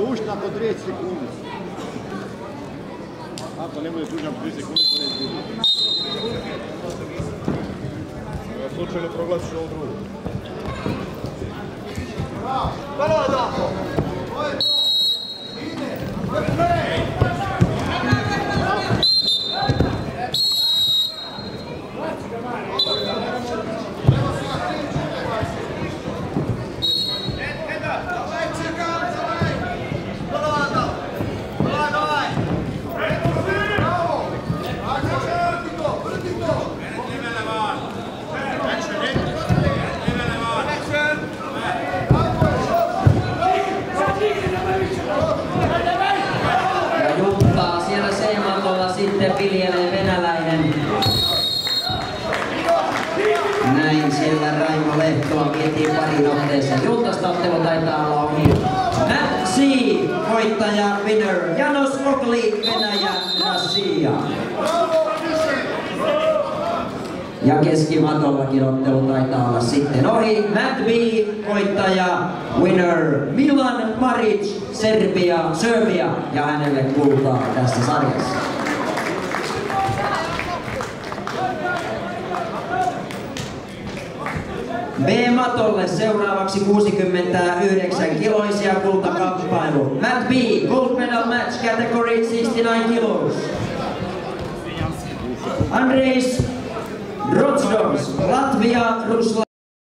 Tužna po 30 sekundi. Ako ne bude tužna po 30 sekundi, to ne izgubi. Slučajno proglasiš ovu drugu. Ja viljelee venäläinen. Näin siellä Raimo Lehtoa vietiin parin otteeseen. Juttasta ottelu taitaa olla ohi. C. voittaja winner. Janos Ogli, Venäjä, Russia. Ja keskimatollakin ottelu taitaa olla sitten ohi. Matt B. voittaja, winner Milan Maric, Serbia, Serbia ja hänelle kultaa tässä sarjassa. B-matolle seuraavaksi 69 kiloisia kultakamppailu. Matt B, gold medal match category 69 kilos. Andreis Rotsdorf, Latvia, Rusland.